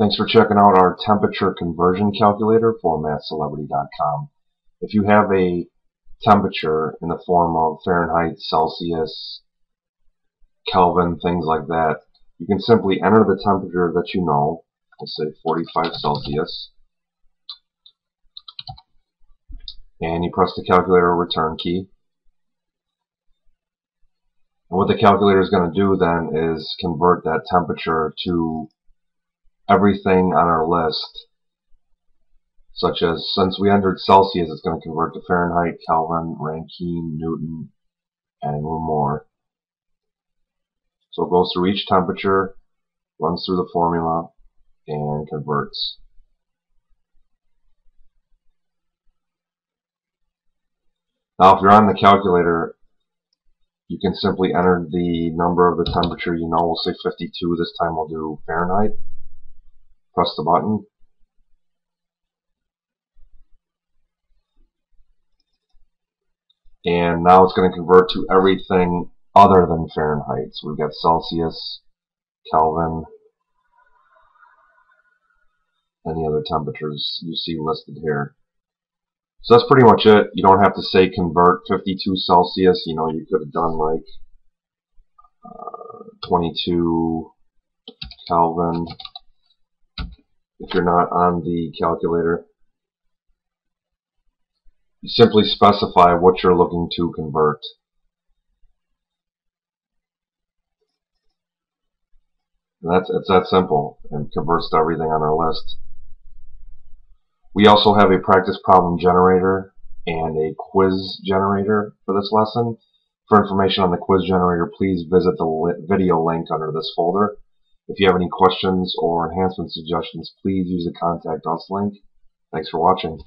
Thanks for checking out our temperature conversion calculator for mathcelebrity.com. If you have a temperature in the form of Fahrenheit, Celsius, Kelvin, things like that, you can simply enter the temperature that you know, let's say 45 Celsius, and you press the calculator return key. And what the calculator is going to do then is convert that temperature to everything on our list, such as since we entered Celsius, it's going to convert to Fahrenheit, Kelvin, Rankine, Newton, and more. So it goes through each temperature, runs through the formula, and converts. Now if you're on the calculator, you can simply enter the number of the temperature you know. We'll say 52. This time we'll do Fahrenheit press the button. And now it's going to convert to everything other than Fahrenheit. So we've got Celsius, Kelvin, any other temperatures you see listed here. So that's pretty much it. You don't have to say convert 52 Celsius. You know, you could have done like uh, 22 Kelvin if you're not on the calculator. You simply specify what you're looking to convert. And that's it's that simple and converts to everything on our list. We also have a practice problem generator and a quiz generator for this lesson. For information on the quiz generator, please visit the video link under this folder. If you have any questions or enhancement suggestions, please use the Contact Us link. Thanks for watching.